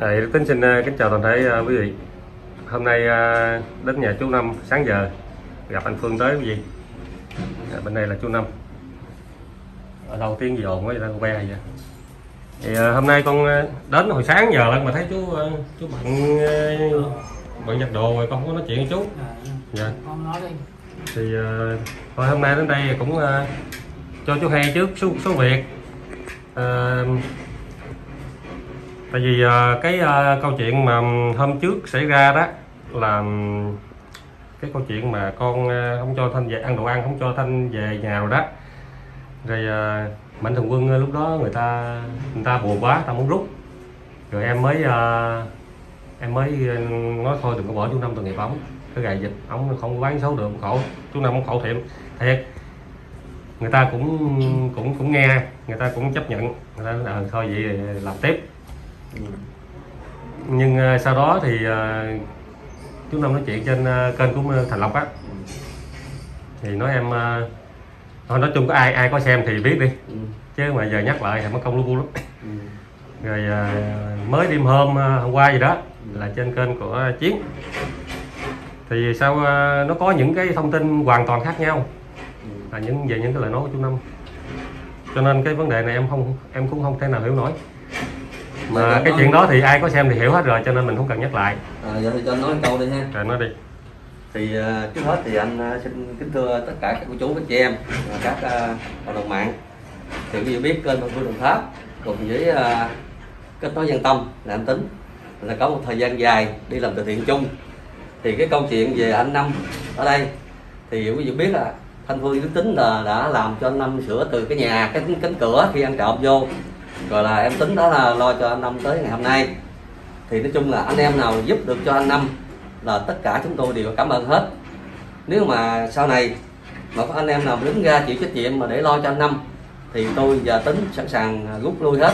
À, Đức Tính xin uh, kính chào toàn thể uh, quý vị. Hôm nay uh, đến nhà chú Năm sáng giờ gặp anh Phương tới quý vị. À, bên đây là chú Năm. Ở đâu tiếng gì ồn quá vậy ta que vậy. Thì uh, hôm nay con đến hồi sáng giờ lần mà thấy chú chú bận bận giặt đồ rồi con không có nói chuyện với chú. Dạ. con nói đi Thì thôi hôm nay đến đây cũng cho chú hay trước số số việc. Uh, tại vì ờ, cái ờ, câu chuyện mà hôm trước xảy ra đó là cái câu chuyện mà con ờ, không cho thanh về ăn đồ ăn không cho thanh về nhà rồi đó. Rồi mạnh thường quân lúc đó người ta người ta buồn quá ta muốn rút. Rồi em mới em mới nói thôi đừng có bỏ chú năm tội nghiệp ổng. Cái gài dịch ổng không bán xấu được khổ. Chú năm không khổ thiệt. Thiệt. Người ta cũng cũng cũng nghe người ta cũng chấp nhận. Người ta nói, thôi vậy làm tiếp nhưng ờ, sau đó thì ờ, chú năm nói chuyện trên ờ, kênh của thành lộc á. Thì nói em thôi nói chung có ai ai có xem thì biết đi. Ừ. chứ mà giờ nhắc lại thì mất công lu bu lắm. Ừ. rồi ờ, mới đêm hôm ờ, hôm qua gì đó là trên kênh của chiến. Thì sao ờ, nó có những cái thông tin hoàn toàn khác nhau là những về những cái lời nói của chú năm cho nên cái vấn đề này em không em cũng không thể nào hiểu nổi mà Dạ, cái nói- chuyện đó thì ai có xem thì hiểu hết rồi cho nên mình không cần nhắc lại. À, giờ thì cho anh nói một câu đi ha. Rồi nói đi. Thì à, trước hết thì anh à, xin kính thưa tất cả các cô chú các chị em và các à, cộng đồng mạng. Thì quý vị biết kênh Văn Phương Đồng Tháp cùng với kết nối dân tâm là anh tính là có một thời gian dài đi làm từ thiện chung. Thì cái câu chuyện về anh Năm ở đây thì quý vị biết là Thanh Phương Đức Tính là đã làm cho anh Năm sửa từ cái nhà cái cánh cửa khi ăn trộm vô rồi là em tính đó là lo cho anh Năm tới ngày hôm nay. Thì nói chung là anh em nào giúp được cho anh Năm là tất cả chúng tôi đều cảm ơn hết. Nếu mà sau này mà có anh em nào đứng ra chịu trách nhiệm mà để lo cho anh Năm, thì tôi giờ tính sẵn sàng rút lui hết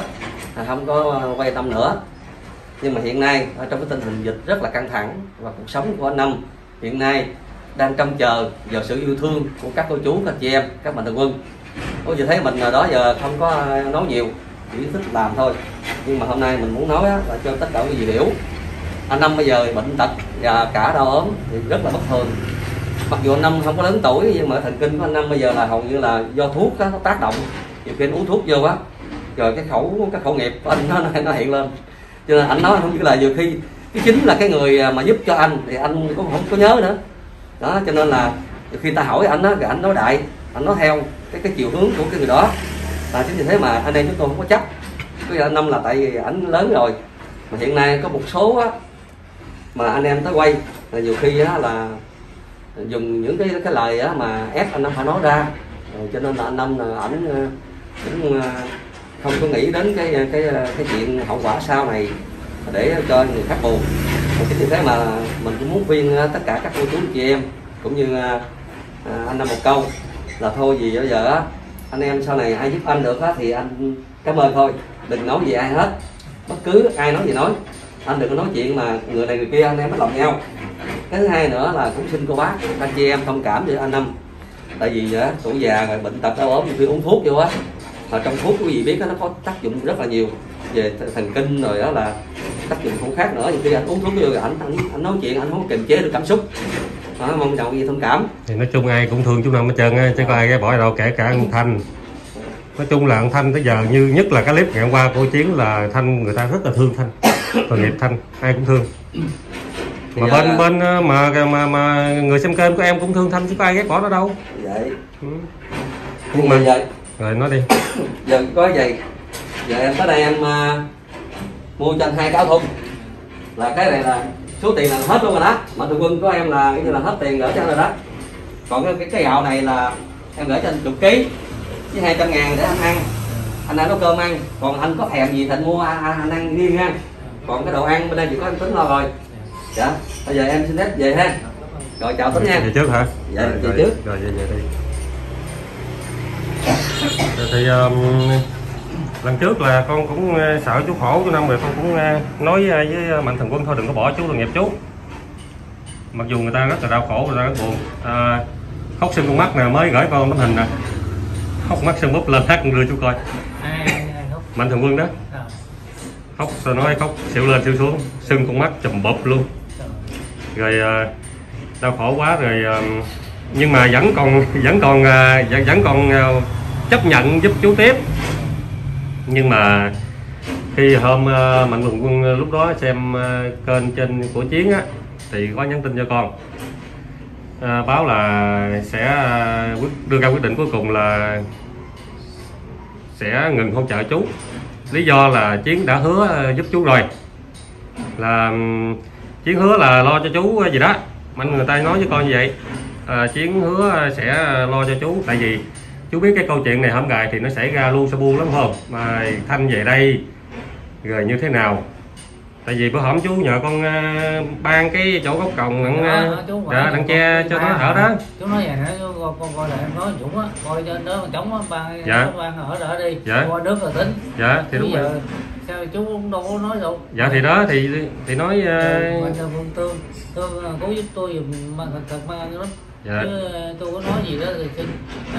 à, không có quay tâm nữa. Nhưng mà hiện nay, ở trong cái tình hình dịch rất là căng thẳng và cuộc sống của anh Năm hiện nay đang trông chờ vào sự yêu thương của các cô chú, các chị em, các mạnh thường quân. Có gì thấy mình đó giờ không có nói nhiều chỉ thích làm thôi. Nhưng mà hôm nay mình muốn nói á, là cho tất cả quý vị hiểu. Anh Năm bây giờ bệnh tật và cả đau ốm thì rất là bất thường. Mặc dù anh Năm không có lớn tuổi nhưng mà thần kinh của anh Năm bây giờ là hầu như là do thuốc á, nó tác động. Nhiều khi anh uống thuốc vô á rồi cái khẩu cái khẩu nghiệp của anh nó, nó, nó hiện lên. Cho nên anh nói không như là nhiều khi cái chính là cái người mà giúp cho anh thì anh cũng không có nhớ nữa. Đó cho nên là khi ta hỏi anh á thì anh nói đại anh nói theo cái cái chiều hướng của cái người đó à, chính vì thế mà anh em chúng tôi không có chấp. Cái anh năm là tại vì ảnh lớn rồi. Mà hiện nay có một số á, mà anh em tới quay là nhiều khi á, là dùng những cái cái lời á, mà ép anh năm phải nói ra. Rồi cho nên là anh năm là ảnh ờ, cũng ờ, không có nghĩ đến cái cái cái chuyện hậu quả sau này để cho người khác buồn. Chính vì thế mà mình cũng muốn khuyên tất cả các cô chú chị em cũng như anh năm một câu là thôi gì bây giờ á anh em sau này ai giúp anh được á thì anh cảm ơn thôi. Đừng nói gì ai hết. Bất cứ ai nói gì nói. Anh đừng có nói chuyện mà người này người kia anh em mất lòng nhau. Cái thứ hai nữa là cũng xin cô bác anh chị em thông cảm với anh năm. Tại vì á, tuổi già rồi bệnh tật đau ốm nhiều khi uống thuốc vô á. Mà trong thuốc quý vị biết đó, nó có tác dụng rất là nhiều về thần kinh rồi đó là tác dụng không khác nữa. Nhiều khi anh uống thuốc vô rồi anh, anh anh nói chuyện anh không kiềm chế được cảm xúc đó, mong quý vị thông cảm. Thì nói chung ai cũng thương chú năm hết trơn á chứ có ai bỏ đâu kể cả anh thanh. Nói chung là anh thanh tới giờ như nhất là cái clip ngày hôm qua của chiến là thanh người ta rất là thương thanh. Tội nghiệp thanh ai cũng thương. Mà bên à, bên mà mà mà người xem kênh của em cũng thương thanh chứ có ai ghét bỏ nó đâu. Vậy. Ừ. nhưng mà- giờ rồi nói đi. giờ có vậy giờ em tới đây em à, mua cho anh hai cái áo thun. Là cái này là số tiền là hết luôn rồi đó. Mà thường quân của em là cái như là hết tiền gửi cho anh rồi đó. Còn cái cái, cái gạo này là em gửi cho anh chục ký với hai trăm ngàn để anh ăn. Anh ăn nấu cơm ăn. Còn anh có thèm gì thì anh mua anh, anh, ăn riêng ha. Còn cái đồ ăn bên đây chỉ có anh tính lo rồi. Dạ bây giờ em xin phép về ha. Rồi chào tính nha. Về trước hả? Dạ, rồi, về trước. rồi về về đi. Thì um, lần trước là con cũng uh, sợ chú khổ chú năm rồi con cũng uh, nói uh, với mạnh thường quân thôi đừng có bỏ chú tội nghiệp chú. Mặc dù người ta rất là đau khổ người ta rất buồn. À, khóc sưng con mắt nè mới gửi con tấm hình nè. Khóc mắt sưng búp lên hát con đưa chú coi. Mạnh thường quân đó. À, khóc sao nói khóc xỉu lên xỉu xuống sưng con mắt chùm bụp luôn. Rồi ờ, đau khổ quá rồi ờ, nhưng mà vẫn còn vẫn còn ờ, vẫn vẫn còn ờ, chấp nhận giúp chú tiếp nhưng mà khi hôm uh, mạnh thường quân ờ, lúc đó xem uh, kênh trên của chiến á thì có nhắn tin cho con. À, báo là sẽ đưa ra quyết định cuối cùng là sẽ ngừng hỗ trợ chú. Lý do là chiến đã hứa giúp chú rồi. Là chiến hứa là lo cho chú gì đó. Mạnh người ta nói với con như vậy à, chiến hứa sẽ lo cho chú. Tại vì chú biết cái câu chuyện này hôm gài thì nó xảy ra luôn sa buông lắm không? Mà thanh về đây rồi như thế nào? Tại vì bữa hổm chú nhờ con à, ban cái chỗ gốc còng đặng Đó, đó, dạ, chú che cho nó ở đó. Chú nói vậy nữa con con coi lại nói dũng á coi cho đó mà chống á ban Dạ. ban ở đỡ đi. Dạ. nước rồi tính. Dạ thì đúng rồi. sao chú cũng đâu có nói đâu dạ thì đó thì thì nói là phương tương tương là cố giúp tôi mà thật ơn lắm dạ. Chứ tôi có nói gì đó thì xin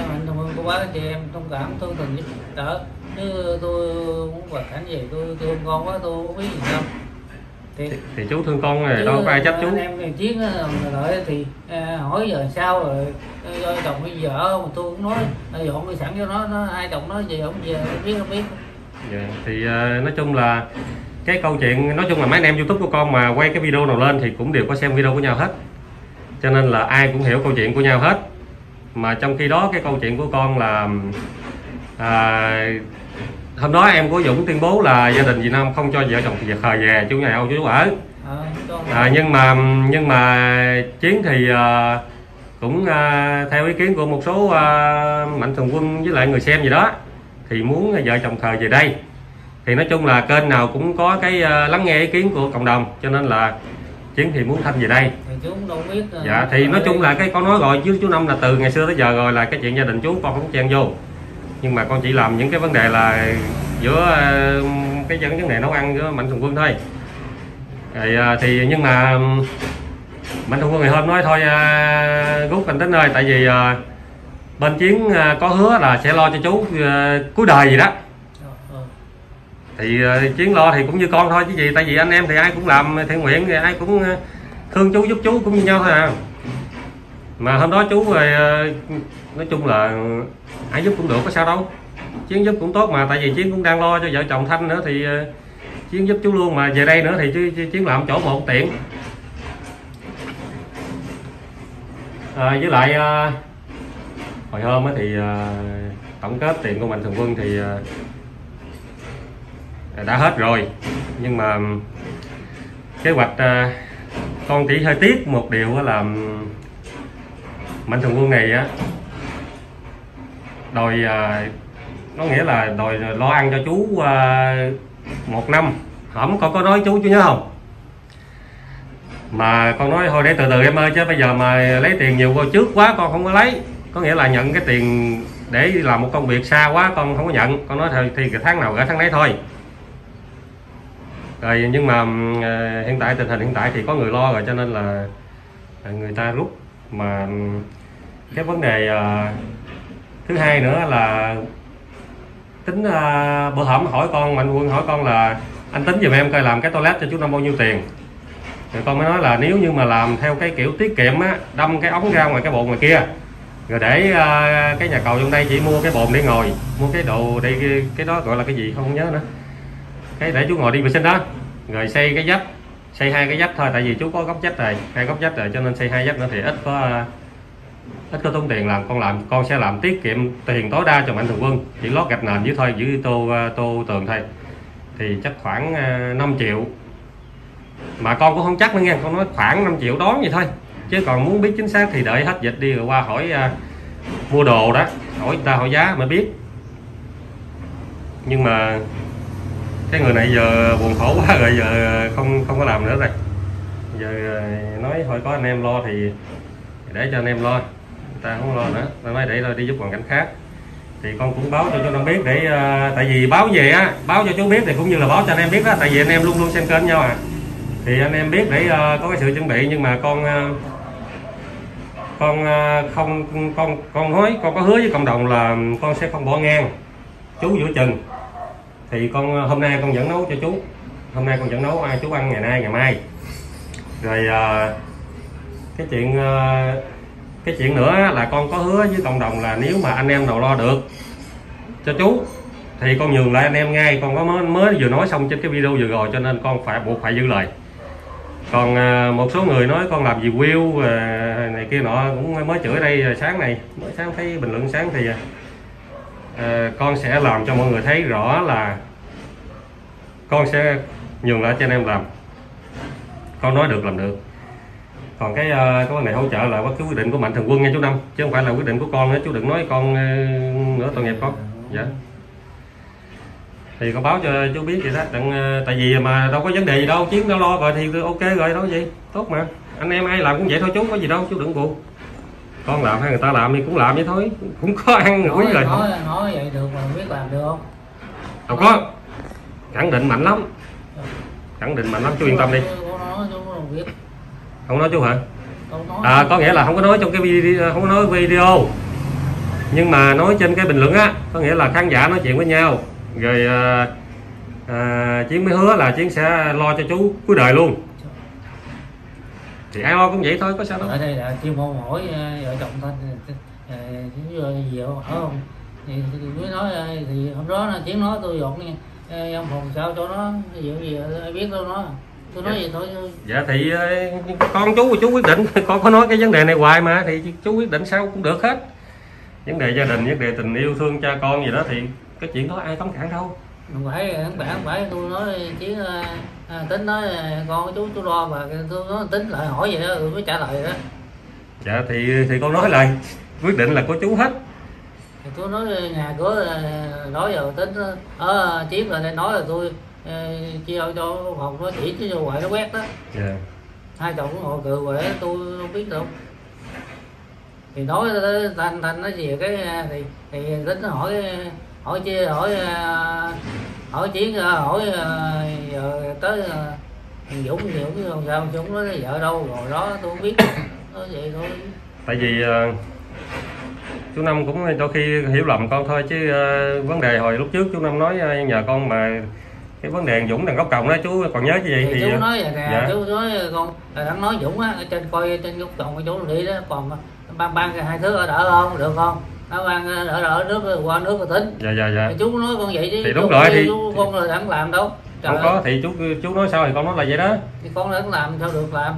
mạnh thường quân của bác anh chị em thông cảm thương tình giúp đỡ. Chứ tôi muốn vật cảnh gì tôi thương con quá tôi không biết gì đâu. Thì thì, thì chú thương con rồi đâu có ai chấp chú. anh em chiến á, lợi thì à, hỏi giờ sao rồi à, do chồng bây giờ mà tôi cũng nói. Dọn cái sẵn cho nó nó hai chồng nó gì không về không biết không biết. Dạ. thì à, nói chung là cái câu chuyện nói chung là mấy anh em youtube của con mà quay cái video nào lên thì cũng đều có xem video của nhau hết cho nên là ai cũng hiểu câu chuyện của nhau hết. Mà trong khi đó cái câu chuyện của con là à, hôm đó em của Dũng tuyên bố là gia đình Việt Nam không cho vợ chồng về khờ về chú nhà đâu chú ở. À, à, nhưng mà nhưng mà chiến thì à, cũng à, theo ý kiến của một số à, mạnh thường quân với lại người xem gì đó thì muốn vợ chồng thờ về đây. Thì nói chung là kênh nào cũng có cái à, lắng nghe ý kiến của cộng đồng cho nên là chiến thì muốn thanh về đây chú cũng đâu biết à, dạ thì nói chung là cái con nói rồi chứ chú năm là từ ngày xưa tới giờ rồi là cái chuyện gia đình chú con không chen vô. Nhưng mà con chỉ làm những cái vấn đề là giữa ờ, cái vấn vấn đề nấu ăn giữa mạnh thường quân thôi. Rồi ờ, thì nhưng mà mạnh thường quân ngày hôm nói thôi rút bình tĩnh ơi tại vì ờ, bên chiến ờ, có hứa là sẽ lo cho chú ờ, cuối đời gì đó. Ờ, ờ. thì ờ, chiến lo thì cũng như con thôi chứ gì tại vì anh em thì ai cũng làm thiện nguyện thì ai cũng ờ, thương chú giúp chú cũng như nhau thôi à. Mà hôm đó chú rồi ờ, nói chung là ai giúp cũng được có sao đâu. Chiến giúp cũng tốt mà tại vì chiến cũng đang lo cho vợ chồng thanh nữa thì ờ, chiến giúp chú luôn mà về đây nữa thì chiến làm chỗ một tiện. À, với lại hồi hôm thì tổng kết tiền của mạnh thường quân thì đã hết rồi. Nhưng mà kế hoạch à, con chỉ hơi tiếc một điều là mạnh thường quân này á, đòi à, nó nghĩa là đòi lo ăn cho chú à, một năm. Hổng con có nói chú chú nhớ không? Mà con nói, thôi để từ từ em ơi, chứ bây giờ mà lấy tiền nhiều qua trước quá, con không có lấy. Có nghĩa là nhận cái tiền để làm một công việc xa quá, con không có nhận. Con nói, thôi thì tháng nào gửi tháng đấy thôi rồi nhưng mà ờ, hiện tại tình hình hiện tại thì có người lo rồi cho nên là ờ, người ta rút. Mà cái vấn đề ờ, thứ hai nữa là tính bữa hổm hỏi con mạnh quân hỏi con là anh tính giùm em coi làm cái toilet cho chú năm bao nhiêu tiền? Rồi con mới nói là nếu như mà làm theo cái kiểu tiết kiệm á đâm cái ống ra ngoài cái bồn ngoài kia rồi để uh, cái nhà cầu trong đây chỉ mua cái bồn để ngồi mua cái đồ để cái đó gọi là cái gì không nhớ nữa cái để chú ngồi đi vệ sinh đó. Rồi xây cái vách xây hai cái vách thôi tại vì chú có góc dách rồi hai góc dách rồi cho nên xây hai vách nữa thì ít có ít có tốn tiền làm. Con làm con sẽ làm tiết kiệm tiền tối đa cho mạnh thường quân. Chỉ lót gạch nền dưới thôi dưới tô ờ, tô tường thôi. Thì chắc khoảng ờ, 5 triệu. Mà con cũng không chắc nữa nha con nói khoảng 5 triệu đón vậy thôi. Chứ còn muốn biết chính xác thì đợi hết dịch đi rồi qua hỏi uh, mua đồ đó. Hỏi người ta hỏi giá mới biết. Nhưng mà cái người này giờ buồn khổ quá rồi, giờ không không có làm nữa rồi. Giờ ờ, nói thôi, có anh em lo thì để cho anh em lo. Ta không lo nữa ta nói để rồi đi giúp hoàn cảnh khác. Thì con cũng báo cho chú Năm biết để ờ, tại vì báo về á, báo cho chú biết thì cũng như là báo cho anh em biết đó tại vì anh em luôn luôn xem kênh nhau à. Thì anh em biết để ờ, có cái sự chuẩn bị, nhưng mà con con không, con con nói, con có hứa với cộng đồng là con sẽ không bỏ ngang. Chú giữa chừng thì con ờ, hôm nay con vẫn nấu cho chú. Hôm nay con vẫn nấu ai chú ăn ngày nay ngày mai. Rồi ờ, cái chuyện ờ, cái chuyện nữa là con có hứa với cộng đồng là nếu mà anh em nào lo được cho chú thì con nhường lại anh em ngay. Con có mới, mới vừa nói xong trên cái video vừa rồi cho nên con phải buộc phải giữ lời. Còn một số người nói con làm gì view này kia nọ cũng mới chửi đây sáng này mới sáng thấy bình luận sáng thì à, con sẽ làm cho mọi người thấy rõ là con sẽ nhường lại cho anh em làm. Con nói được làm được. Còn cái uh, cái vấn đề hỗ trợ là cái quyết định của mạnh thường quân nha chú năm chứ không phải là quyết định của con nữa. Chú đừng nói con ờ, uh, nữa tội nghiệp con. Dạ. Thì con báo cho chú biết vậy đó. Đặng, uh, tại vì mà đâu có vấn đề gì đâu. Chiến nó lo rồi thì ok rồi đâu gì. Tốt mà. Anh em ai làm cũng vậy thôi chú có gì đâu chú đừng buồn con làm hay người ta làm thì cũng làm vậy thôi. Cũng có ăn nói, quý rồi nói, nói vậy được mà biết làm được không? Đâu có. Khẳng định mạnh lắm. Khẳng định mạnh lắm. Chú yên tâm đi. Không nói chú hả? À, có nghĩa là không có nói trong cái video không có nói video. Nhưng mà nói trên cái bình luận á có nghĩa là khán giả nói chuyện với nhau. Rồi à, à, chiến mới hứa là chiến sẽ lo cho chú cuối đời luôn thì ai lo cũng vậy thôi có sao đâu. Ở đây là chuyên môn hỏi ờ, vợ chồng thanh ờ, chứ gì ở không? Thì, mới nói ờ, thì hôm đó là tiếng nói tôi dọn ờ, văn phòng sao cho nó dụ gì ai biết đâu nó. Tôi nói vậy thôi. Chứ dạ thì ờ, con chú chú quyết định con có nói cái vấn đề này hoài mà thì chú quyết định sao cũng được hết. Vấn đề gia đình vấn đề tình yêu thương cha con gì đó thì cái chuyện đó ai cấm cản đâu. Không phải không phải không phải tôi nói chỉ ờ, à, tính nói ờ, con chú chú lo mà tôi nói tính lại hỏi vậy đó tôi mới trả lời đó. Dạ thì thì con nói lại. Quyết định là của chú hết. Thì tôi nói nhà cửa ờ, nói giờ tính ở chiếm rồi đây nói là tôi chia cho phòng nó chỉ chứ ngoài nó quét đó. Dạ. Hai chồng cũng ngồi cười vậy tôi không biết đâu. Thì nói tới thanh thanh nói gì cái thì thì tính hỏi hỏi chia hỏi hỏi chiến hỏi giờ tới ờ, thằng Dũng thì Dũng làm sao thằng Dũng nói vợ đâu rồi đó tôi không biết. Nói vậy thôi. Tại vì ờ, chú năm cũng đôi khi hiểu lầm con thôi chứ ờ, vấn đề hồi lúc trước chú năm nói nhờ con mà cái vấn đề Dũng thằng gốc cộng đó chú còn nhớ như vậy thì, thì chú nói vậy nè dạ. chú nói con là đang nói Dũng á ở trên coi trên góc của chú đi đó còn ban ban cái hai thứ ở đỡ không được không? Nó ban đỡ đỡ nước qua nước rồi tính. Dạ dạ dạ. Chú nói con vậy chứ Thì đúng rồi, thì- chú, con là đang làm đâu Trời không ơi, có thì chú chú nói sao thì con nói là vậy đó. Thì con đang làm sao được làm?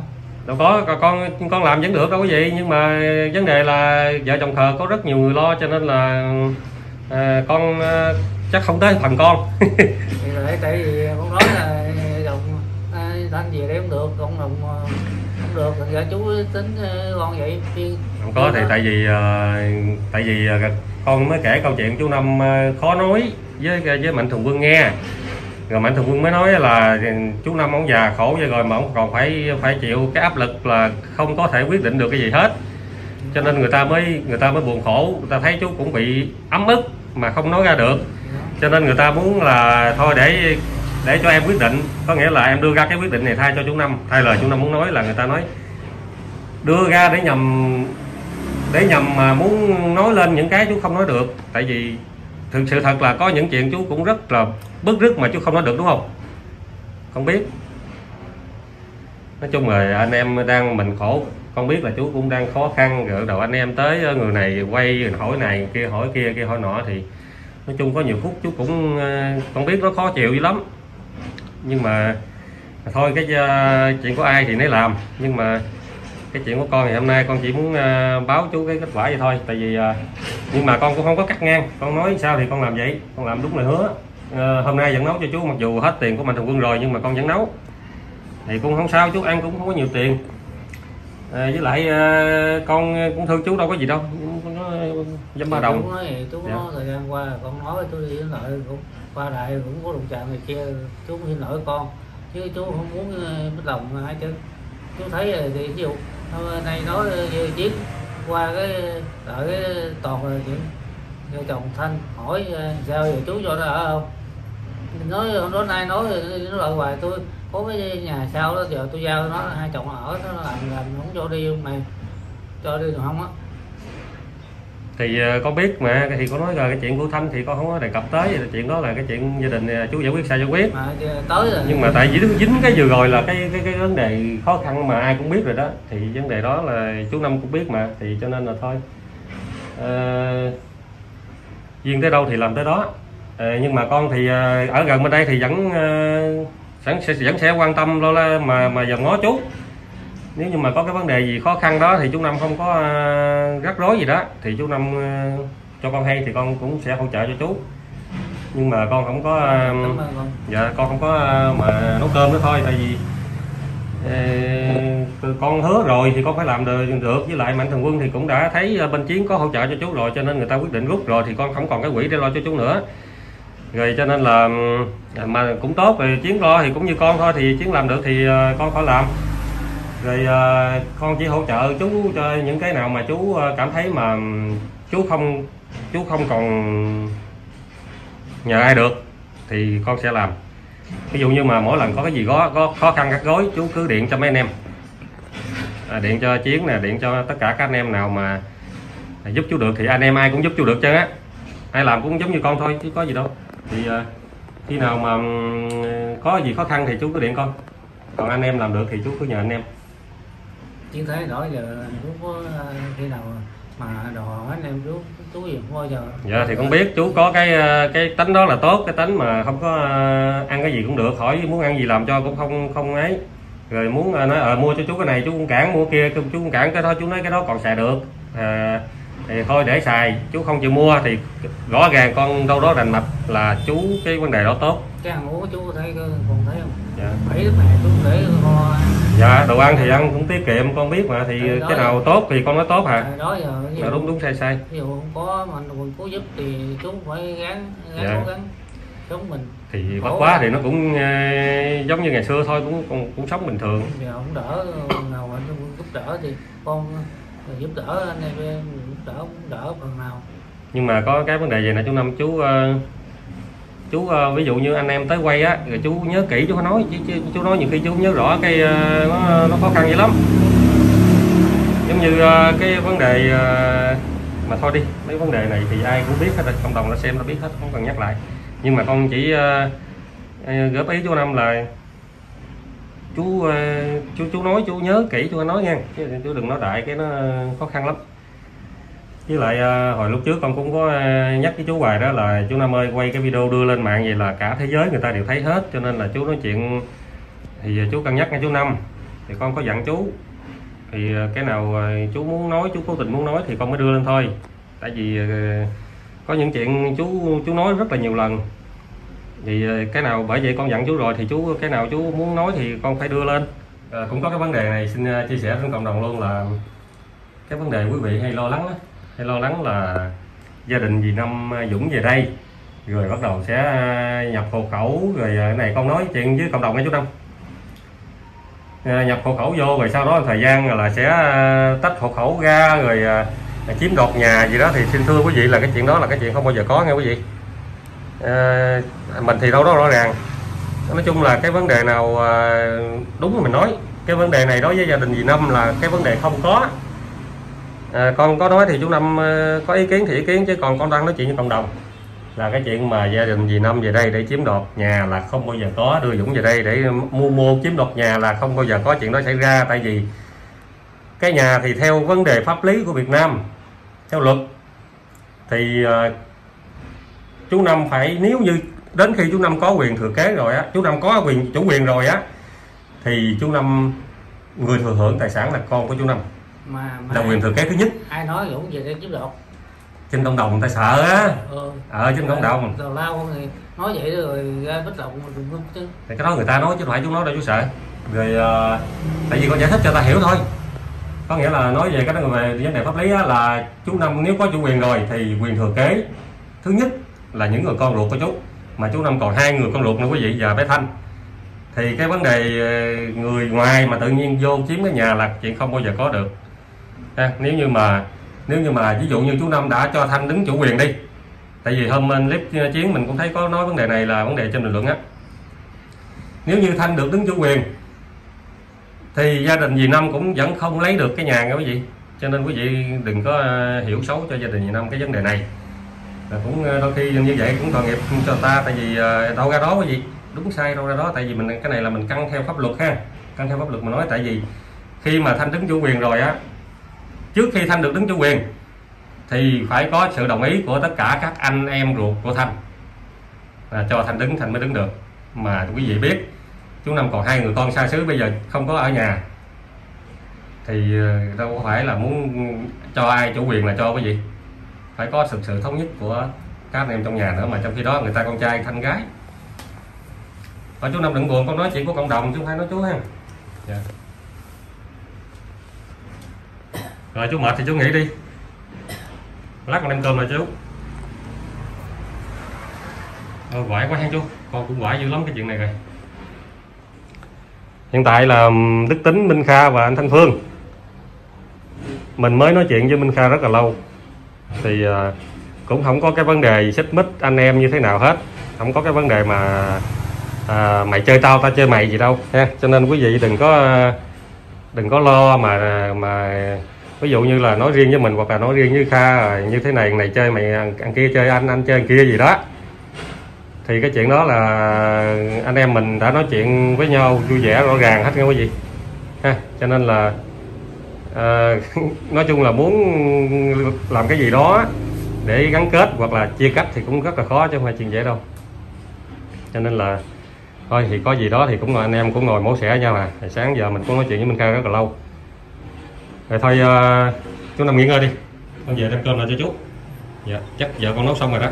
Đâu có con- con con làm vẫn được đâu có gì nhưng mà vấn đề là vợ chồng thờ có rất nhiều người lo cho nên là à, con à, chắc không tới phần con. Thì tại tại vì con nói là chồng à, thanh gì đấy không được con đồng ờ, không được ra chú tính ờ, con vậy. Không có thì tại vì à, tại vì à, con mới kể câu chuyện chú năm à, khó nói với với mạnh thường quân nghe rồi mạnh thường quân mới nói là chú năm ông già khổ vậy rồi mà ông còn phải phải chịu cái áp lực là không có thể quyết định được cái gì hết. Cho nên người ta mới, người ta mới buồn khổ. Người ta thấy chú cũng bị ấm ức mà không nói ra được. Cho nên người ta muốn là thôi để để cho em quyết định. Có nghĩa là em đưa ra cái quyết định này thay cho chú năm. Thay lời chú năm muốn nói là người ta nói, đưa ra để nhằm để nhằm mà muốn nói lên những cái chú không nói được. Tại vì thực sự thật là có những chuyện chú cũng rất là bức rứt mà chú không nói được, đúng không? Không biết. Nói chung là anh em đang mình khổ. Con biết là chú cũng đang khó khăn gỡ đầu anh em tới ờ, người này quay người hỏi này kia, hỏi kia kia, hỏi nọ thì nói chung có nhiều phút chú cũng ờ, con biết nó khó chịu dữ lắm. Nhưng mà thôi, cái ờ, chuyện của ai thì nấy làm. Nhưng mà cái chuyện của con thì hôm nay con chỉ muốn ờ, báo chú cái kết quả vậy thôi. Tại vì ờ, nhưng mà con cũng không có cắt ngang. Con nói sao thì con làm vậy? Con làm đúng lời hứa. Ờ, hôm nay vẫn nấu cho chú mặc dù hết tiền của mạnh thường quân rồi nhưng mà con vẫn nấu. Thì cũng không sao chú ăn cũng không có nhiều tiền. À, với lại ờ, con cũng thương chú đâu có gì đâu. Con nói dăm ba Chú đồng nói vậy, chú Dạ. nói thời gian qua con nói chú đi đến lợi cũng qua lại cũng có đụng chạm này kia. Chú xin lỗi con. Chứ chú không muốn mất lòng ai chứ chú thấy thì ví dụ nay nói ờ, về chiến, qua cái, ở cái toàn là chuyện vợ chồng thanh hỏi ờ, sao giờ chú cho nó ở không? Nói, hôm đó nay nói ờ, nó lại hoài, tôi có cái nhà sau đó, giờ tôi giao nó, hai chồng ở, nó làm làm không cho đi không mày? Cho đi được không á thì ờ, con biết mà thì con nói là cái chuyện của thanh thì con không có đề cập tới thì chuyện đó là cái chuyện gia đình ờ, chú giải quyết sao giải quyết. Mà tới rồi. Nhưng mà tại vì dính cái vừa rồi là cái cái cái vấn đề khó khăn mà ai cũng biết rồi đó. Thì vấn đề đó là chú năm cũng biết mà thì cho nên là thôi. Ờ, duyên tới đâu thì làm tới đó. Ờ, nhưng mà con thì ờ, ở gần bên đây thì vẫn ờ, vẫn sẽ vẫn sẽ quan tâm lo la mà mà dòm ngó chú nếu như mà có cái vấn đề gì khó khăn đó thì chú năm không có ờ, rắc rối gì đó thì chú năm ờ, cho con hay thì con cũng sẽ hỗ trợ cho chú. Nhưng mà con không có ờ, con. dạ con không có mà nấu cơm nữa thôi tại vì con hứa rồi thì con phải làm được được. Với lại mạnh thường quân thì cũng đã thấy bên chiến có hỗ trợ cho chú rồi cho nên người ta quyết định rút rồi thì con không còn cái quỹ để lo cho chú nữa. Rồi cho nên là ừm, mà cũng tốt rồi chiến lo thì cũng như con thôi thì chiến làm được thì con phải làm rồi ờ, con chỉ hỗ trợ chú cho những cái nào mà chú ờ, cảm thấy mà chú không chú không còn nhờ ai được thì con sẽ làm. Ví dụ như mà mỗi lần có cái gì có, có khó khăn gắt gối chú cứ điện cho mấy anh em. À, điện cho chiến nè điện cho tất cả các anh em nào mà giúp chú được thì anh em ai cũng giúp chú được chứ á. Ai làm cũng giống như con thôi chứ có gì đâu. Thì à, khi nào mà có gì khó khăn thì chú cứ điện con. Còn anh em làm được thì chú cứ nhờ anh em chiến thế đó giờ chú có ờ, khi nào mà đòi anh em chú chú gì không bao giờ. Dạ thì con biết chú có cái ờ, cái tính đó là tốt cái tính mà không có ờ, ăn cái gì cũng được. Hỏi muốn ăn gì làm cho cũng không không ấy. Rồi muốn nói ờ mua cho chú cái này chú cũng cản mua kia chú cũng cản cái đó chú nói cái đó còn xài được. À, thì thôi để xài chú không chịu mua thì rõ ràng con đâu đó rành mạch là chú cái vấn đề đó tốt. Cái ăn uống chú thấy con thấy không dạ, bảy lúc này chú để kho dạ đồ ăn thì ăn cũng tiết kiệm con biết mà thì Ờ, đó. cái nào tốt thì con nói tốt hả? Đó giờ dụ, Dạ, đúng đúng sai sai. ví dụ không có mà quân cố giúp thì chú phải gắng gắng Dạ. cố gắng sống mình. Thì bất quá thì nó cũng ờ, giống như ngày xưa thôi cũng cũng, cũng sống bình thường. Giờ không đỡ nào anh giúp đỡ thì con giúp đỡ anh em giúp đỡ cũng đỡ phần nào. Nhưng mà có cái vấn đề gì nè chú năm chú ờ, chú uh, ví dụ như anh em tới quay á rồi chú nhớ kỹ chú nói chứ, chứ chú nói nhiều khi chú nhớ rõ cái uh, nó, nó khó khăn vậy lắm. Giống như uh, cái vấn đề uh, mà thôi đi mấy vấn đề này thì ai cũng biết hết rồi cộng đồng đã xem đã biết hết không cần nhắc lại. Nhưng mà con chỉ uh, góp ý chú năm là chú uh, chú chú nói chú nhớ kỹ chú nói nha chứ chú đừng nói đại cái nó khó khăn lắm với lại à, hồi lúc trước con cũng có à, nhắc với chú hoài đó là chú Năm ơi quay cái video đưa lên mạng vậy là cả thế giới người ta đều thấy hết cho nên là chú nói chuyện. Thì à, chú cân nhắc nghe chú Năm. Thì con có dặn chú. Thì cái nào chú muốn nói chú cố tình muốn nói thì con mới đưa lên thôi. Tại vì có những chuyện chú chú nói rất là nhiều lần. Thì cái nào bởi vậy con dặn chú rồi thì chú cái nào chú muốn nói thì con phải đưa lên. À, cũng có cái vấn đề này xin chia sẻ với cộng đồng luôn là cái vấn đề quý vị hay lo lắng đó hay lo lắng là gia đình gì năm à, Dũng về đây rồi bắt đầu sẽ à, nhập hộ khẩu rồi à, cái này con nói chuyện với cộng đồng nghe chú Năm nhập hộ khẩu vô rồi sau đó thời gian là sẽ tách hộ khẩu ra rồi chiếm đoạt nhà gì đó. Thì xin thưa quý vị là cái chuyện đó là cái chuyện không bao giờ có nghe quý vị. À, mình thì đâu đó rõ ràng. Nói chung là cái vấn đề nào đúng mình nói cái vấn đề này đối với gia đình dì năm là cái vấn đề không có à, con có nói thì chú năm ờ, có ý kiến thì ý kiến chứ còn con đang nói chuyện với cộng đồng. Là cái chuyện mà gia đình dì năm về đây để chiếm đoạt nhà là không bao giờ có đưa Dũng về đây để mua mua chiếm đoạt nhà là không bao giờ có chuyện đó xảy ra. Tại vì cái nhà thì theo vấn đề pháp lý của Việt Nam theo luật thì ờ, chú năm phải nếu như đến khi chú năm có quyền thừa kế rồi á chú năm có quyền chủ quyền rồi á thì chú năm người thừa hưởng tài sản là con của chú năm mà, mà là quyền thừa kế thứ nhất. Ai nói Dũng về đây giúp đột trên cộng đồng người ta sợ á. Ừ. ở trên cộng đồng. Tào lao con người nói vậy rồi ra bích động đừng chứ. Thì cái đó người ta nói chứ không phải chú nói đâu chú sợ. Rồi ờ, tại vì con giải thích cho ta hiểu thôi. Có nghĩa là nói về cái đó về vấn đề pháp lý á, là chú năm nếu có chủ quyền rồi thì quyền thừa kế. Thứ nhất là những người con ruột của chú. Mà chú năm còn hai người con ruột nữa quý vị và bé thanh. Thì cái vấn đề ờ, người ngoài mà tự nhiên vô chiếm cái nhà là chuyện không bao giờ có được ha, nếu như mà nếu như mà ví dụ như chú năm đã cho thanh đứng chủ quyền đi tại vì hôm clip chiến mình cũng thấy có nói vấn đề này là vấn đề trên bình luận á. Nếu như thanh được đứng chủ quyền thì gia đình dì năm cũng vẫn không lấy được cái nhà nha quý vị. Cho nên quý vị đừng có ờ, hiểu xấu cho gia đình dì Năm cái vấn đề này. Là cũng ờ, đôi khi như vậy cũng tội nghiệp cho ta tại vì ờ, đâu ra đó quý vị. Đúng sai đâu ra đó tại vì mình cái này là mình căng theo pháp luật ha. Căng theo pháp luật mà nói tại vì khi mà thanh đứng chủ quyền rồi á trước khi thanh được đứng chủ quyền, thì phải có sự đồng ý của tất cả các anh em ruột của thanh. Là cho thanh đứng, thanh mới đứng được. Mà quý vị biết, chú năm còn hai người con xa xứ bây giờ không có ở nhà. Thì ờ, đâu có phải là muốn cho ai chủ quyền là cho cái gì phải có sự sự thống nhất của các anh em trong nhà nữa mà trong khi đó người ta con trai thanh gái. Ở chú năm đừng buồn, con nói chuyện của cộng đồng chứ không phải nói chú ha. Yeah. Rồi chú mệt thì chú nghỉ đi. Lát con đem cơm lại chú. Ôi quải quá hen chú. Con cũng quải dữ lắm cái chuyện này rồi. Hiện tại là Đức Tính Minh Kha và anh Thanh Phương. Mình mới nói chuyện với Minh Kha rất là lâu. Thì ờ, cũng không có cái vấn đề xích mích anh em như thế nào hết. Không có cái vấn đề mà à, mày chơi tao tao chơi mày gì đâu ha. Cho nên quý vị đừng có ờ, đừng có lo mà mà ví dụ như là nói riêng với mình hoặc là nói riêng với Kha như thế này này chơi mày ăn, kia chơi anh anh chơi kia gì đó. Thì cái chuyện đó là anh em mình đã nói chuyện với nhau vui vẻ rõ ràng hết nghe quý vị ha cho nên là à, nói chung là muốn làm cái gì đó để gắn kết hoặc là chia cách thì cũng rất là khó chứ không phải chuyện dễ đâu. Cho nên là thôi thì có gì đó thì cũng là anh em cũng ngồi mổ xẻ nhau à sáng giờ mình cũng nói chuyện với Minh Kha rất là lâu rồi thôi à, chú Năm nghỉ ngơi đi. Con về đem cơm lại cho chú. Dạ chắc giờ con nấu xong rồi đó.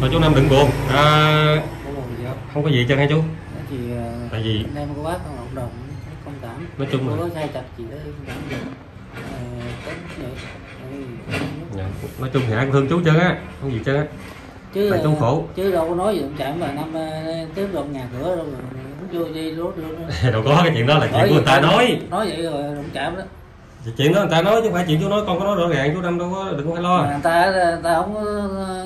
Thôi chú Năm đừng buồn. À, không không có gì chân hay chú? Thì ờ, tại vì anh em của bác cộng đồng thông cảm. Nói chung là- có sai chặt gì đó cảm được. Ờ, dạ, nói chung thì ai cũng thương chú chân á không gì chân á. Chứ Tại chú khổ. chứ đâu có nói gì cũng chạm mà năm tiếp dọn nhà cửa đâu mà cũng vô đi rốt rốt đâu có cái chuyện đó là chuyện của người ta nói nói. vậy rồi đụng chạm đó chuyện đó người ta nói chứ không phải chuyện chú nói con có nói rõ ràng chú năm đâu có đừng có phải lo. Mà người ta người ta không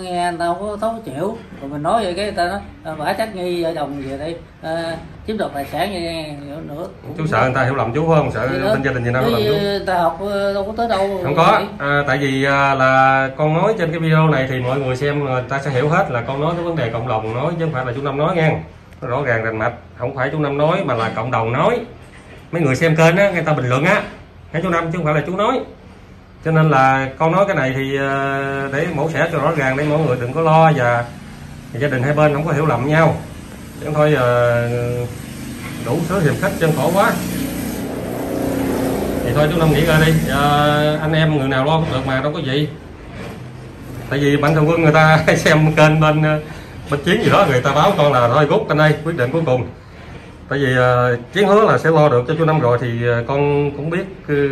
nghe người ta không có thấu chịu rồi mình nói vậy cái người ta nói "À, bả chắc nghi vợ chồng về đây à, chiếm đoạt tài sản nghe nữa, chú sợ người ta hiểu lầm chú không? Sợ Vậy bên gia đình gì đâu hiểu lầm chú. người ta học ờ, đâu có tới đâu không có. à, tại vì à, là con nói trên cái video này thì mọi người xem người ta sẽ hiểu hết là con nói cái vấn đề cộng đồng nói chứ không phải là chú năm nói Nó rõ ràng rành mạch không phải chú năm nói mà là cộng đồng nói. Mấy người xem kênh á người ta bình luận á cái chú năm chứ không phải là chú nói. Cho nên là con nói cái này thì ờ, để mẫu sẻ cho rõ ràng để mọi người đừng có lo và gia đình hai bên không có hiểu lầm nhau. Chứ thôi ờ, đủ số hiềm khách chân khổ quá. Thì thôi chú năm nghỉ ra đi. Ờ, anh em người nào lo cũng được mà đâu có gì. Tại vì mạnh thường quân người ta hay xem kênh bên ờ, bên chiến gì đó người ta báo con là thôi rút bên đây quyết định cuối cùng tại vì ờ, chiến hứa là sẽ lo được cho chú năm rồi thì ờ, con cũng biết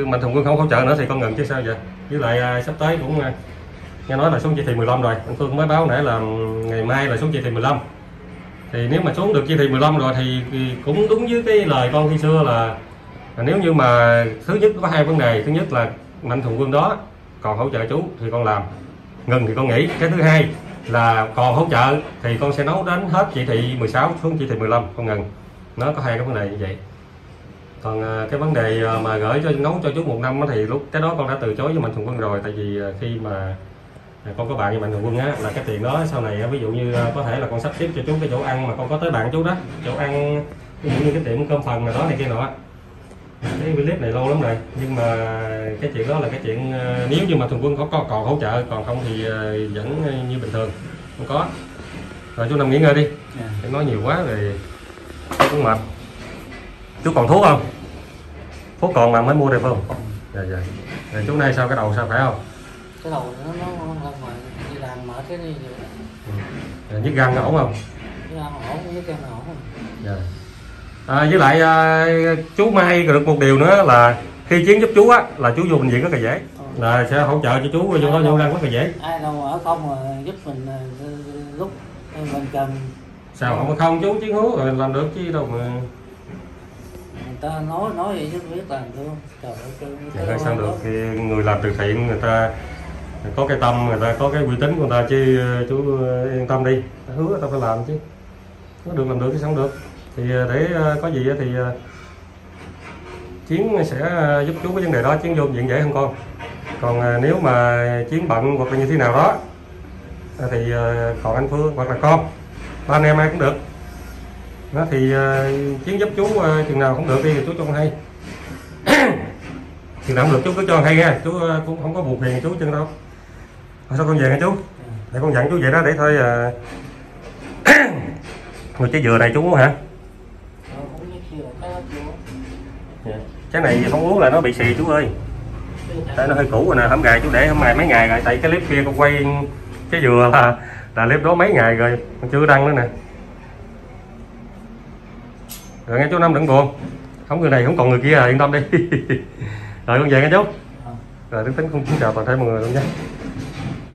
mạnh thường quân không hỗ trợ nữa thì con ngừng chứ sao vậy với lại ờ, sắp tới cũng nghe nói là xuống chỉ thị 15 rồi. Anh Phương mới báo nãy là ngày mai là xuống chỉ thị 15 thì nếu mà xuống được chỉ thị 15 rồi thì, thì cũng đúng với cái lời con khi xưa là là nếu như mà thứ nhất có hai vấn đề. Thứ nhất là mạnh thường quân đó còn hỗ trợ chú thì con làm. Ngừng thì con nghỉ. Cái thứ hai là còn hỗ trợ thì con sẽ nấu đến hết chỉ thị 16 xuống chỉ thị 15 con ngừng nó có hai cái vấn đề như vậy. Còn à, cái vấn đề à, mà gửi cho nấu cho chú một năm thì lúc cái đó con đã từ chối với mạnh thường quân rồi. Tại vì à, khi mà con có bạn với mạnh thường quân á là cái tiền đó sau này ví dụ như có thể là con sắp xếp cho chú cái chỗ ăn mà con có tới bạn chú đó chỗ ăn ví dụ như cái tiệm cơm phần nào đó này kia nọ cái clip này lâu lắm rồi nhưng mà cái chuyện đó là cái chuyện nếu như mà thường quân có, có còn hỗ trợ còn không thì vẫn như bình thường không có. Rồi chú nằm nghỉ ngơi đi. Dạ. Để nói nhiều quá rồi cũng mệt. Chú còn thuốc không? Thuốc còn mà mới mua được không? Dạ dạ. Rồi chú nay sao? Cái đầu sao? Phải không? Cái đầu nó nó mà đi làm mệt cái đi. Rồi nhức răng ổn không? Ăn ổn cái ăn ổn Dạ. À, với lại à, chú may được một điều nữa là khi chiến giúp chú á là chú vô bệnh viện rất là dễ. Là sẽ hỗ trợ cho chú vô đó vô răng rất là dễ. Ai đâu ở không mà giúp mình ờ, lúc mình cần sao không không chú chiến hú? Rồi làm được chứ đâu mà. Người ta nói nói vậy chứ biết làm được. Trời ơi kêu sao được? thì người làm từ thiện người ta có cái tâm người ta có cái uy tín của người ta chứ chú yên tâm đi. Hứa tao phải làm chứ. Có được làm được thì xong được. Thì để ờ, có gì thì ờ, chiến sẽ ờ, giúp chú cái vấn đề đó. Chiến vô viện dễ hơn con. Còn ờ, nếu mà chiến bận hoặc là như thế nào đó ờ, thì ờ, còn anh phương hoặc là con anh em ai cũng được. Đó thì uh, chiến giúp chú uh, chừng nào không được đi thì chú cho con hay. Chừng nào không được chú cứ cho hay nha. Chú uh, cũng không có buồn phiền chú chân đâu. À, sao con về nghe chú? Để con dặn chú vậy đó để thôi ờ, trái dừa này chú uống hả? Cái Trái này không uống là nó bị xì chú ơi. Tại nó hơi cũ rồi nè, hôm gài chú để hôm ngày mấy ngày rồi Tại cái clip kia con quay trái dừa là là clip đó mấy ngày rồi Con chưa đăng nữa nè. Rồi nghe chú Năm đừng buồn. Không người này không còn người kia à, yên tâm đi. Rồi con về nghe chú. Ờ. Rồi tính tính con xin chào toàn thể mọi người luôn nha